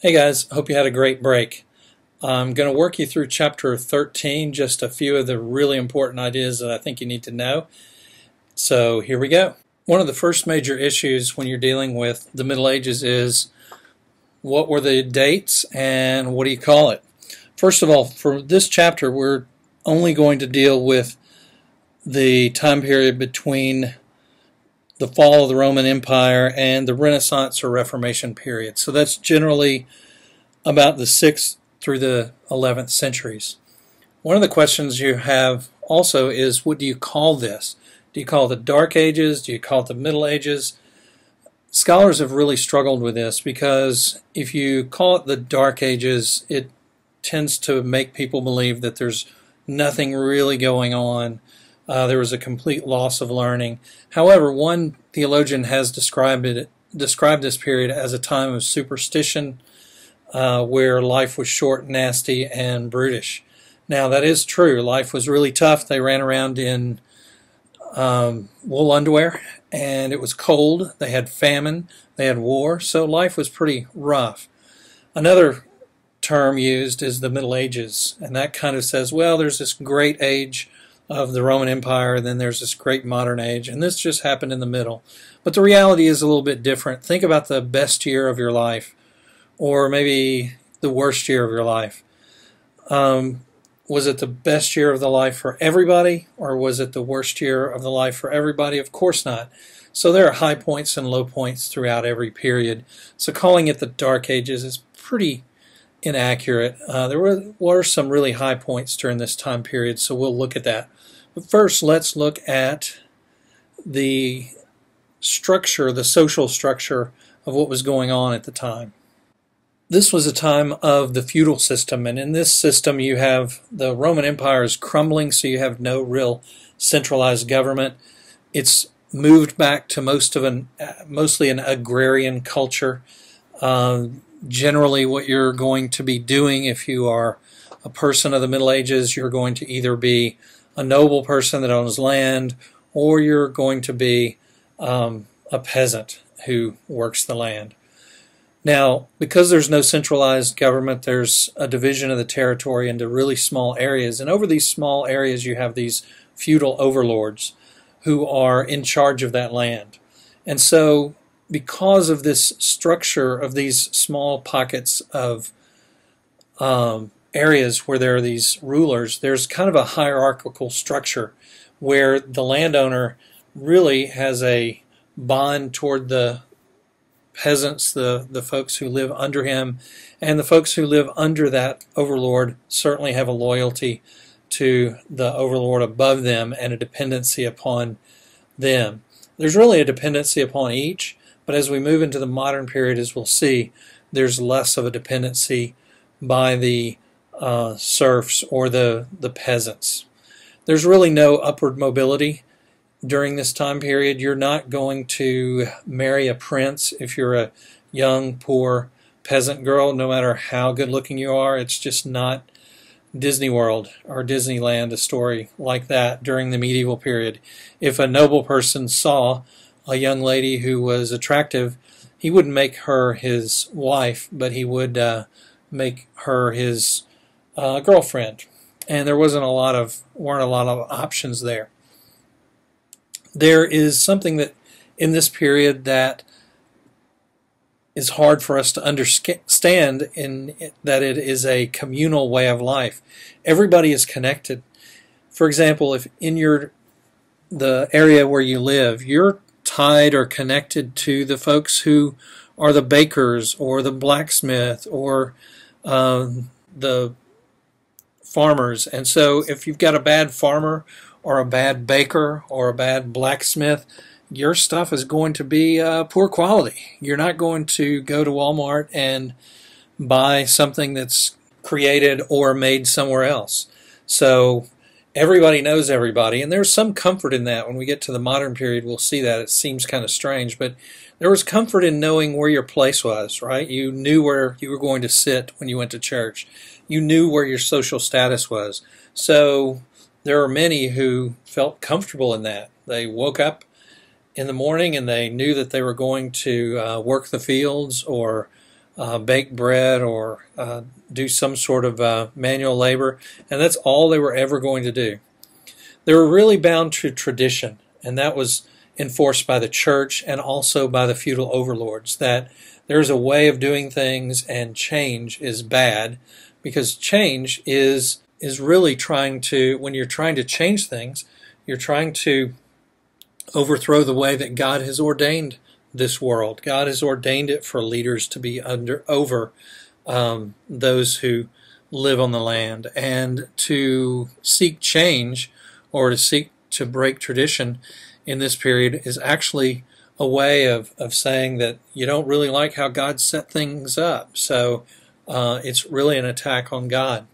Hey guys, hope you had a great break. I'm going to work you through chapter 13, just a few of the really important ideas that I think you need to know. So here we go. One of the first major issues when you're dealing with the Middle Ages is what were the dates and what do you call it? First of all, for this chapter, we're only going to deal with the time period between the fall of the Roman Empire and the Renaissance or Reformation period. So that's generally about the 6th through the 11th centuries. One of the questions you have also is what do you call this? Do you call it the Dark Ages? Do you call it the Middle Ages? Scholars have really struggled with this because if you call it the Dark Ages, it tends to make people believe that there's nothing really going on uh, there was a complete loss of learning. However, one theologian has described it described this period as a time of superstition, uh, where life was short, nasty, and brutish. Now that is true. Life was really tough. They ran around in um, wool underwear, and it was cold. They had famine. They had war. So life was pretty rough. Another term used is the Middle Ages, and that kind of says, well, there's this great age of the Roman Empire, then there's this great modern age, and this just happened in the middle. But the reality is a little bit different. Think about the best year of your life, or maybe the worst year of your life. Um, was it the best year of the life for everybody, or was it the worst year of the life for everybody? Of course not. So there are high points and low points throughout every period. So calling it the Dark Ages is pretty inaccurate. Uh, there were, were some really high points during this time period, so we'll look at that. But first, let's look at the structure, the social structure of what was going on at the time. This was a time of the feudal system, and in this system, you have the Roman Empire is crumbling, so you have no real centralized government. It's moved back to most of an mostly an agrarian culture. Uh, generally, what you're going to be doing if you are a person of the Middle Ages, you're going to either be a noble person that owns land, or you're going to be um, a peasant who works the land. Now, because there's no centralized government, there's a division of the territory into really small areas. And over these small areas, you have these feudal overlords who are in charge of that land. And so, because of this structure of these small pockets of um, areas where there are these rulers, there's kind of a hierarchical structure where the landowner really has a bond toward the peasants, the, the folks who live under him, and the folks who live under that overlord certainly have a loyalty to the overlord above them and a dependency upon them. There's really a dependency upon each, but as we move into the modern period, as we'll see, there's less of a dependency by the uh, serfs or the, the peasants. There's really no upward mobility during this time period. You're not going to marry a prince if you're a young, poor peasant girl, no matter how good looking you are. It's just not Disney World or Disneyland, a story like that during the medieval period. If a noble person saw a young lady who was attractive, he wouldn't make her his wife, but he would uh, make her his uh, girlfriend, and there wasn't a lot of weren't a lot of options there. There is something that in this period that is hard for us to understand in that it is a communal way of life. Everybody is connected. For example, if in your the area where you live, you're tied or connected to the folks who are the bakers or the blacksmith or um, the farmers. And so if you've got a bad farmer or a bad baker or a bad blacksmith, your stuff is going to be uh, poor quality. You're not going to go to Walmart and buy something that's created or made somewhere else. So everybody knows everybody, and there's some comfort in that. When we get to the modern period, we'll see that. It seems kind of strange, but there was comfort in knowing where your place was, right? You knew where you were going to sit when you went to church you knew where your social status was. So there are many who felt comfortable in that. They woke up in the morning and they knew that they were going to uh, work the fields or uh, bake bread or uh, do some sort of uh, manual labor, and that's all they were ever going to do. They were really bound to tradition, and that was enforced by the church and also by the feudal overlords that there's a way of doing things and change is bad because change is is really trying to when you're trying to change things you're trying to overthrow the way that God has ordained this world. God has ordained it for leaders to be under over um, those who live on the land, and to seek change or to seek to break tradition in this period is actually a way of, of saying that you don't really like how God set things up. So uh, it's really an attack on God.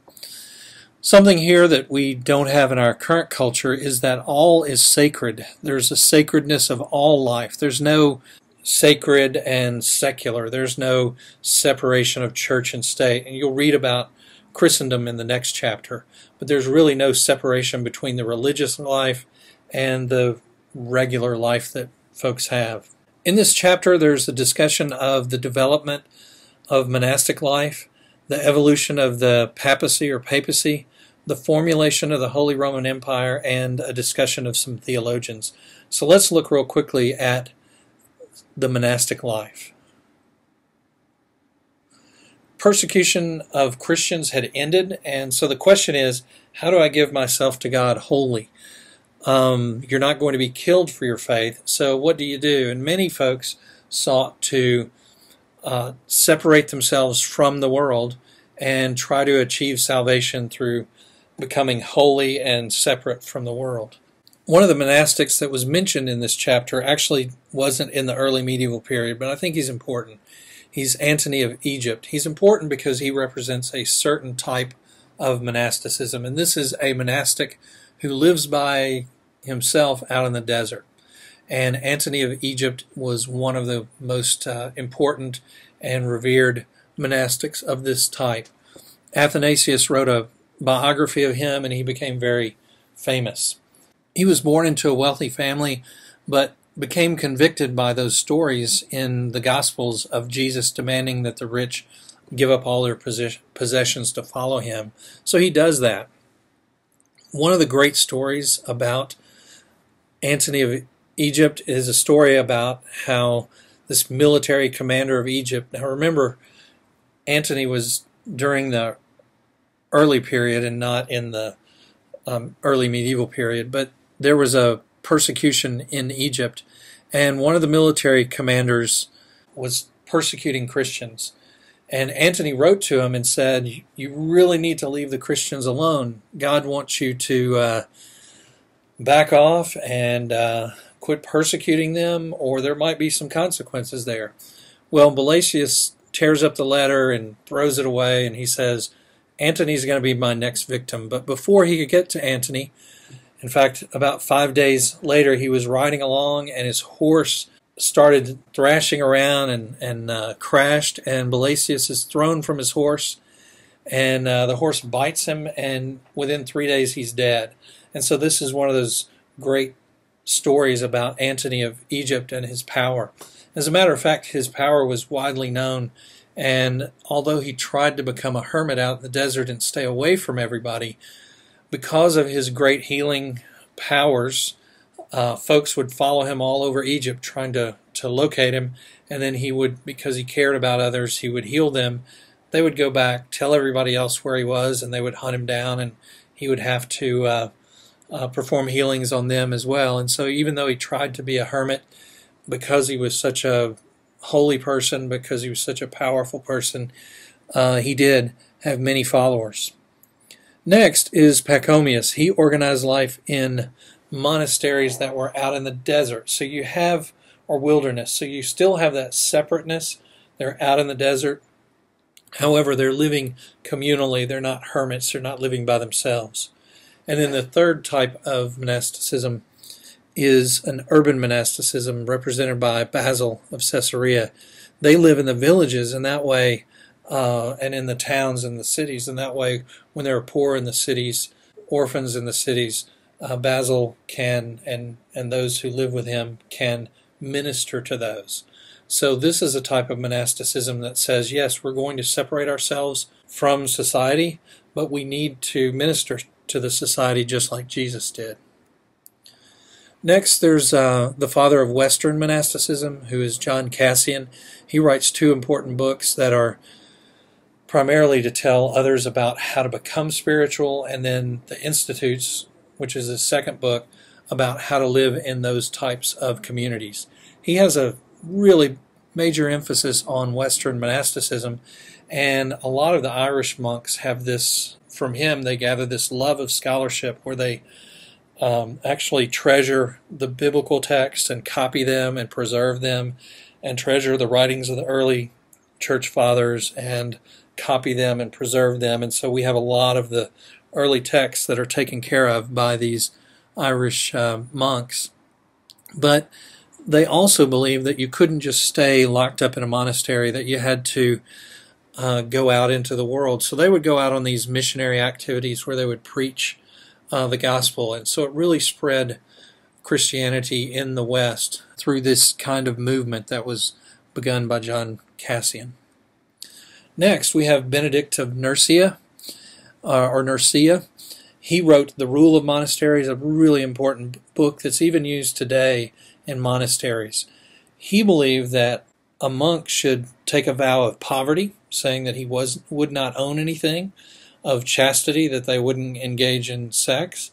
Something here that we don't have in our current culture is that all is sacred. There's a sacredness of all life. There's no sacred and secular. There's no separation of church and state. And you'll read about Christendom in the next chapter. But there's really no separation between the religious life and the regular life that folks have. In this chapter, there's a discussion of the development of monastic life, the evolution of the papacy or papacy, the formulation of the Holy Roman Empire, and a discussion of some theologians. So let's look real quickly at the monastic life. Persecution of Christians had ended, and so the question is how do I give myself to God wholly? Um, you're not going to be killed for your faith, so what do you do? And many folks sought to uh, separate themselves from the world and try to achieve salvation through becoming holy and separate from the world. One of the monastics that was mentioned in this chapter actually wasn't in the early medieval period, but I think he's important. He's Antony of Egypt. He's important because he represents a certain type of monasticism, and this is a monastic who lives by himself out in the desert. And Antony of Egypt was one of the most uh, important and revered monastics of this type. Athanasius wrote a biography of him, and he became very famous. He was born into a wealthy family, but became convicted by those stories in the Gospels of Jesus demanding that the rich give up all their possessions to follow him. So he does that. One of the great stories about Antony of Egypt is a story about how this military commander of Egypt. Now remember, Antony was during the early period and not in the um, early medieval period, but there was a persecution in Egypt, and one of the military commanders was persecuting Christians. And Antony wrote to him and said, You really need to leave the Christians alone. God wants you to uh, back off and uh, quit persecuting them, or there might be some consequences there. Well, Gelasius tears up the letter and throws it away, and he says, Antony's going to be my next victim. But before he could get to Antony, in fact, about five days later, he was riding along and his horse started thrashing around and, and uh, crashed, and Gelasius is thrown from his horse, and uh, the horse bites him, and within three days, he's dead. And so, this is one of those great stories about Antony of Egypt and his power. As a matter of fact, his power was widely known, and although he tried to become a hermit out in the desert and stay away from everybody, because of his great healing powers, uh, folks would follow him all over Egypt trying to, to locate him. And then he would, because he cared about others, he would heal them. They would go back, tell everybody else where he was, and they would hunt him down, and he would have to uh, uh, perform healings on them as well. And so, even though he tried to be a hermit, because he was such a holy person, because he was such a powerful person, uh, he did have many followers. Next is Pachomius. He organized life in monasteries that were out in the desert. So you have, or wilderness. So you still have that separateness. They're out in the desert. However, they're living communally. They're not hermits. They're not living by themselves. And then the third type of monasticism is an urban monasticism represented by Basil of Caesarea. They live in the villages, and that way uh, and in the towns and the cities. And that way, when there are poor in the cities, orphans in the cities, uh, Basil can and and those who live with him can minister to those. So, this is a type of monasticism that says, yes, we're going to separate ourselves from society, but we need to minister to the society just like Jesus did. Next, there's uh, the father of Western monasticism, who is John Cassian. He writes two important books that are primarily to tell others about how to become spiritual, and then the Institutes, which is his second book, about how to live in those types of communities. He has a really major emphasis on Western monasticism, and a lot of the Irish monks have this from him. They gather this love of scholarship where they um, actually treasure the biblical texts and copy them and preserve them and treasure the writings of the early church fathers and copy them and preserve them. And so we have a lot of the early texts that are taken care of by these Irish uh, monks. But they also believed that you couldn't just stay locked up in a monastery, that you had to uh, go out into the world. So they would go out on these missionary activities where they would preach uh, the gospel. And so it really spread Christianity in the West through this kind of movement that was begun by John Cassian. Next, we have Benedict of Nursia, uh, or Nursia. He wrote The Rule of Monasteries, a really important book that's even used today in monasteries. He believed that a monk should take a vow of poverty, saying that he was would not own anything, of chastity, that they wouldn't engage in sex,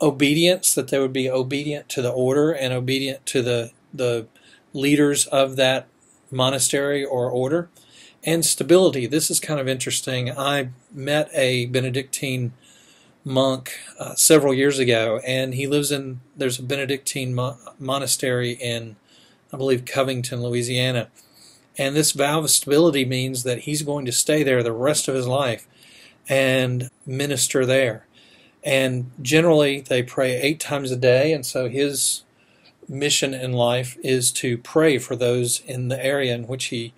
obedience, that they would be obedient to the order and obedient to the, the leaders of that monastery or order, and stability. This is kind of interesting. I met a Benedictine monk uh, several years ago, and he lives in, there's a Benedictine mo- monastery in, I believe, Covington, Louisiana. And this vow of stability means that he's going to stay there the rest of his life and minister there. And generally, they pray eight times a day, and so his mission in life is to pray for those in the area in which he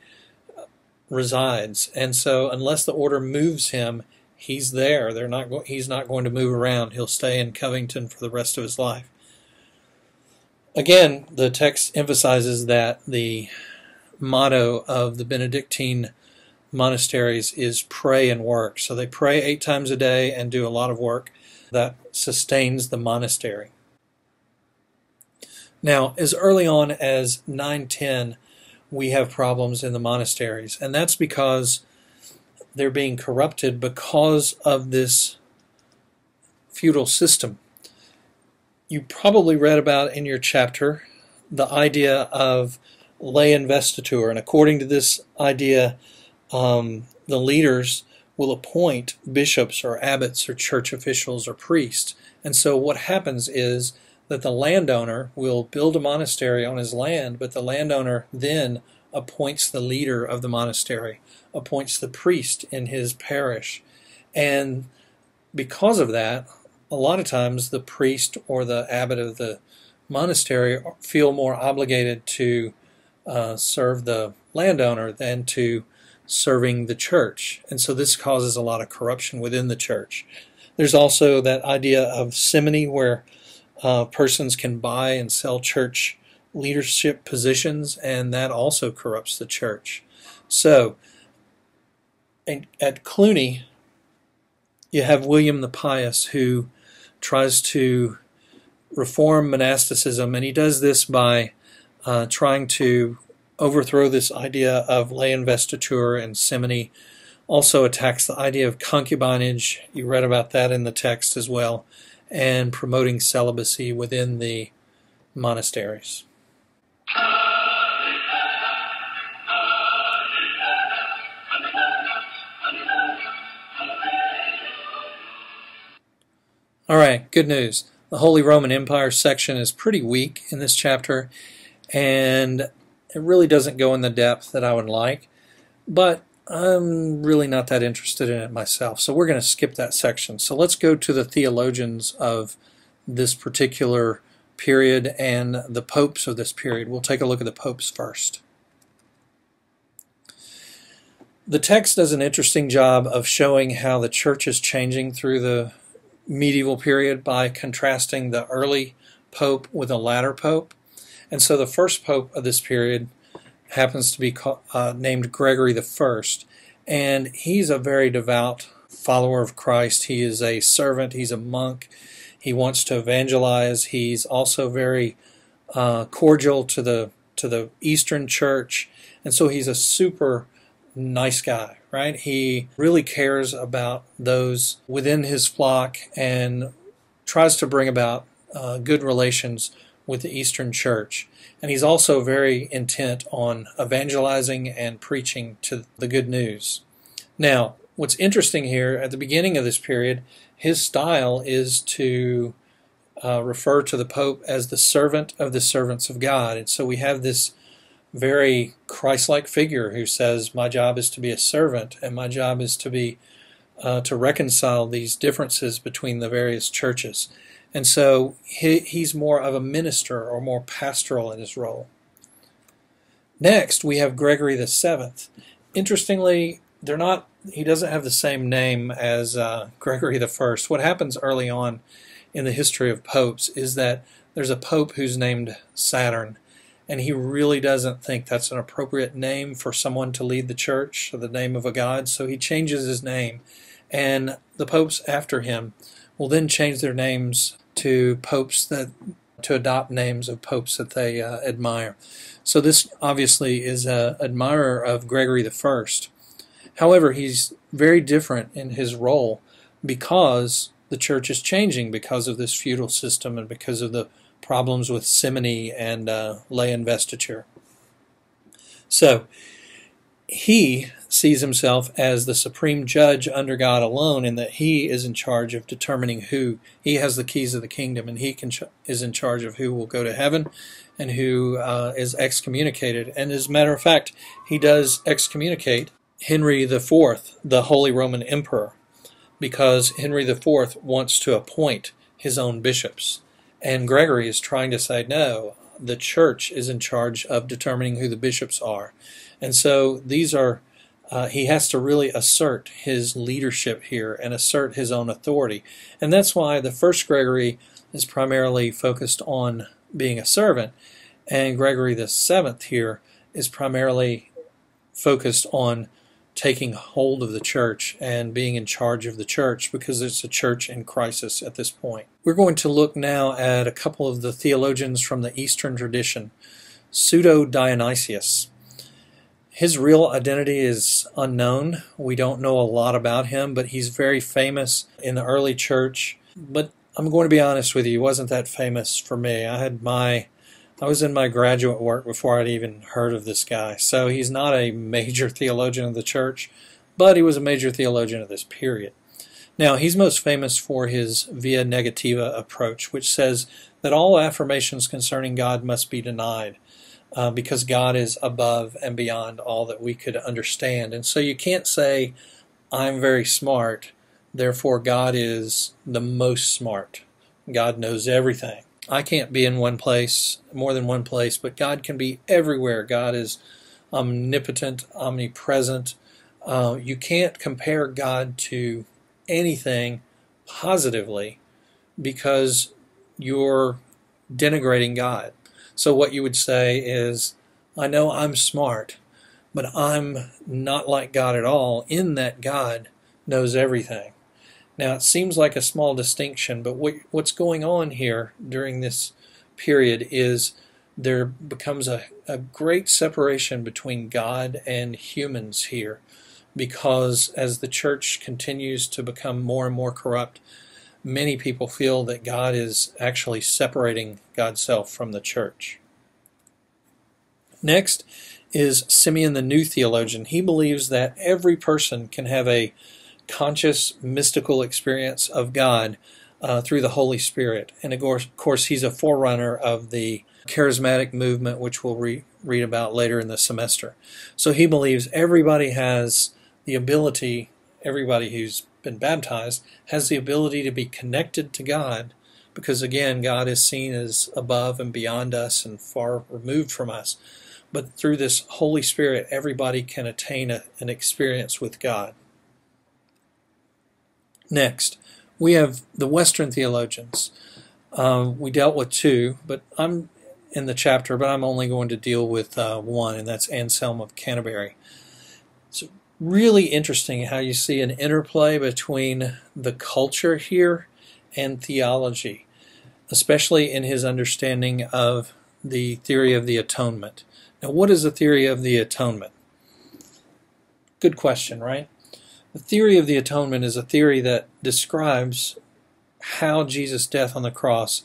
resides. And so, unless the order moves him, he's there. They're not. Go- he's not going to move around. He'll stay in Covington for the rest of his life. Again, the text emphasizes that the motto of the Benedictine monasteries is pray and work. So they pray eight times a day and do a lot of work that sustains the monastery. Now, as early on as 910, we have problems in the monasteries, and that's because they're being corrupted because of this feudal system. You probably read about in your chapter the idea of lay investiture, and according to this idea, um, the leaders will appoint bishops or abbots or church officials or priests. And so what happens is that the landowner will build a monastery on his land, but the landowner then appoints the leader of the monastery, appoints the priest in his parish. And because of that, a lot of times the priest or the abbot of the monastery feel more obligated to uh, serve the landowner than to serving the church. And so this causes a lot of corruption within the church. There's also that idea of simony where uh, persons can buy and sell church leadership positions, and that also corrupts the church. So at Cluny, you have William the Pious who tries to reform monasticism, and he does this by uh, trying to overthrow this idea of lay investiture and simony. Also attacks the idea of concubinage. You read about that in the text as well, and promoting celibacy within the monasteries. All right, good news. The Holy Roman Empire section is pretty weak in this chapter, and it really doesn't go in the depth that I would like, but I'm really not that interested in it myself. So we're going to skip that section. So let's go to the theologians of this particular period and the popes of this period. We'll take a look at the popes first. The text does an interesting job of showing how the church is changing through the medieval period by contrasting the early pope with a latter pope. And so the first pope of this period happens to be called, uh, named Gregory the First, and he's a very devout follower of Christ. He is a servant. He's a monk. He wants to evangelize. He's also very uh, cordial to the to the Eastern Church, and so he's a super nice guy, right? He really cares about those within his flock and tries to bring about uh, good relations with the Eastern Church. And he's also very intent on evangelizing and preaching to the good news. Now, what's interesting here at the beginning of this period, his style is to uh, refer to the Pope as the servant of the servants of God. And so we have this very Christ like figure who says, My job is to be a servant, and my job is to be uh, to reconcile these differences between the various churches. And so he, he's more of a minister or more pastoral in his role. Next, we have Gregory the Seventh. Interestingly, they're not. He doesn't have the same name as uh, Gregory the First. What happens early on in the history of popes is that there's a pope who's named Saturn, and he really doesn't think that's an appropriate name for someone to lead the church, or the name of a god, so he changes his name. And the popes after him will then change their names to popes that to adopt names of popes that they uh, admire. So this obviously is an admirer of Gregory the First. However, he's very different in his role because the church is changing because of this feudal system and because of the problems with simony and uh, lay investiture. So he sees himself as the supreme judge under God alone, in that he is in charge of determining who he has the keys of the kingdom, and he can is in charge of who will go to heaven and who uh, is excommunicated. And as a matter of fact, he does excommunicate Henry IV, the Holy Roman Emperor because Henry IV wants to appoint his own bishops. And Gregory is trying to say, no, the church is in charge of determining who the bishops are. And so these are, uh, he has to really assert his leadership here and assert his own authority. And that's why the first Gregory is primarily focused on being a servant, and Gregory the seventh here is primarily focused on taking hold of the church and being in charge of the church because it's a church in crisis at this point. We're going to look now at a couple of the theologians from the Eastern tradition. Pseudo Dionysius. His real identity is unknown. We don't know a lot about him, but he's very famous in the early church. But I'm going to be honest with you, he wasn't that famous for me. I had my I was in my graduate work before I'd even heard of this guy. So he's not a major theologian of the church, but he was a major theologian of this period. Now, he's most famous for his via negativa approach, which says that all affirmations concerning God must be denied uh, because God is above and beyond all that we could understand. And so you can't say, I'm very smart, therefore God is the most smart. God knows everything. I can't be in one place, more than one place, but God can be everywhere. God is omnipotent, omnipresent. Uh, you can't compare God to anything positively because you're denigrating God. So, what you would say is, I know I'm smart, but I'm not like God at all, in that God knows everything. Now, it seems like a small distinction, but what, what's going on here during this period is there becomes a, a great separation between God and humans here because as the church continues to become more and more corrupt, many people feel that God is actually separating God's self from the church. Next is Simeon the New Theologian. He believes that every person can have a conscious mystical experience of God uh, through the Holy Spirit. And of course, of course, he's a forerunner of the charismatic movement, which we'll re- read about later in the semester. So he believes everybody has the ability, everybody who's been baptized has the ability to be connected to God because, again, God is seen as above and beyond us and far removed from us. But through this Holy Spirit, everybody can attain a, an experience with God. Next, we have the Western theologians. Um, we dealt with two, but I'm in the chapter, but I'm only going to deal with uh, one, and that's Anselm of Canterbury. It's really interesting how you see an interplay between the culture here and theology, especially in his understanding of the theory of the atonement. Now, what is the theory of the atonement? Good question, right? The theory of the atonement is a theory that describes how Jesus' death on the cross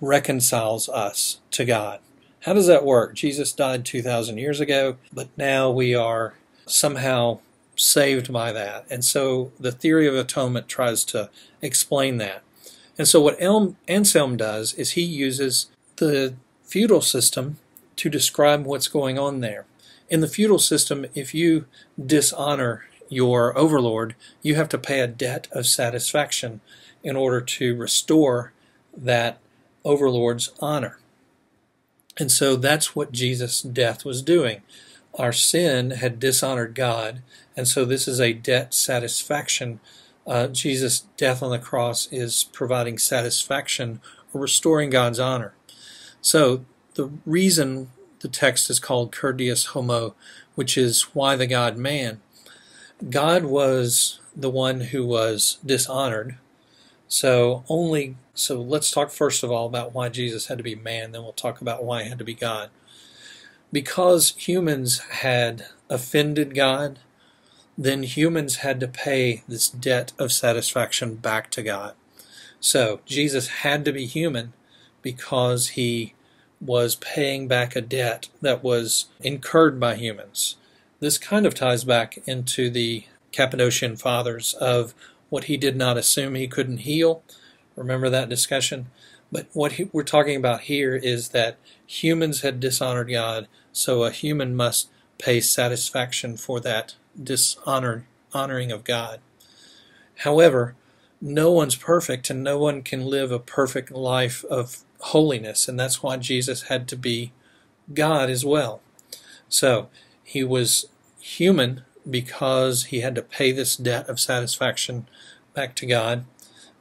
reconciles us to God. How does that work? Jesus died 2,000 years ago, but now we are somehow saved by that. And so the theory of atonement tries to explain that. And so what Elm, Anselm does is he uses the feudal system to describe what's going on there. In the feudal system, if you dishonor your overlord, you have to pay a debt of satisfaction in order to restore that overlord's honor. And so that's what Jesus' death was doing. Our sin had dishonored God, and so this is a debt satisfaction. Uh, Jesus' death on the cross is providing satisfaction or restoring God's honor. So the reason the text is called Cur Deus Homo, which is why the God man, God was the one who was dishonored. So only so let's talk first of all about why Jesus had to be man, then we'll talk about why he had to be God. Because humans had offended God, then humans had to pay this debt of satisfaction back to God. So Jesus had to be human because he was paying back a debt that was incurred by humans. This kind of ties back into the Cappadocian Fathers of what he did not assume he couldn't heal Remember that discussion? But what he, we're talking about here is that humans had dishonored God, so a human must pay satisfaction for that dishonor honoring of God. However, no one's perfect and no one can live a perfect life of holiness, and that's why Jesus had to be God as well. So he was human because he had to pay this debt of satisfaction back to God,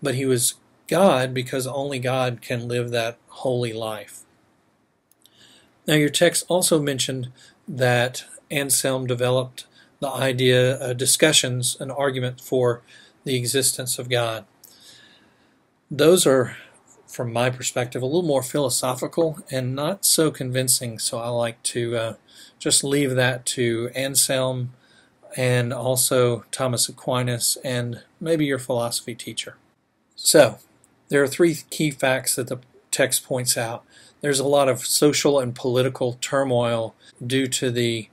but he was God because only God can live that holy life. Now, your text also mentioned that Anselm developed the idea, uh, discussions, an argument for the existence of God. Those are, from my perspective, a little more philosophical and not so convincing, so I like to uh, just leave that to Anselm and also Thomas Aquinas and maybe your philosophy teacher. So, there are three key facts that the text points out. There's a lot of social and political turmoil due to the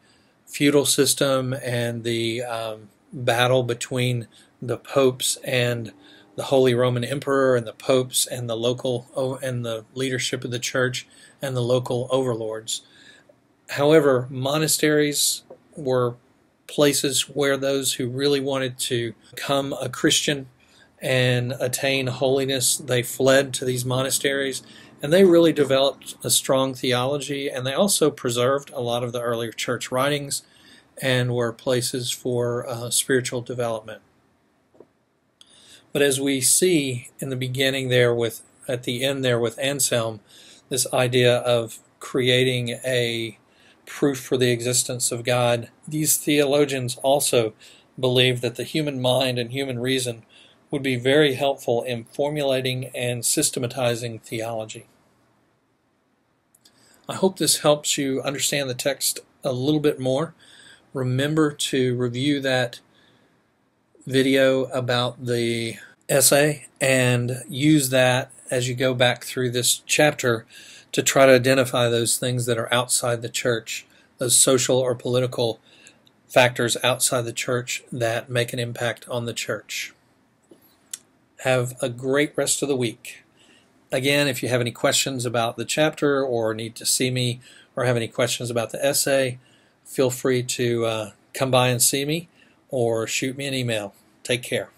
feudal system and the um, battle between the popes and the Holy Roman Emperor and the popes and the local and the leadership of the church and the local overlords. However, monasteries were places where those who really wanted to become a Christian and attain holiness, they fled to these monasteries and they really developed a strong theology and they also preserved a lot of the earlier church writings and were places for uh, spiritual development. But as we see in the beginning there with at the end there with Anselm, this idea of creating a proof for the existence of God, these theologians also believe that the human mind and human reason would be very helpful in formulating and systematizing theology. I hope this helps you understand the text a little bit more. Remember to review that video about the essay and use that as you go back through this chapter to try to identify those things that are outside the church, those social or political factors outside the church that make an impact on the church. Have a great rest of the week. Again, if you have any questions about the chapter or need to see me or have any questions about the essay, feel free to uh, come by and see me or shoot me an email. Take care.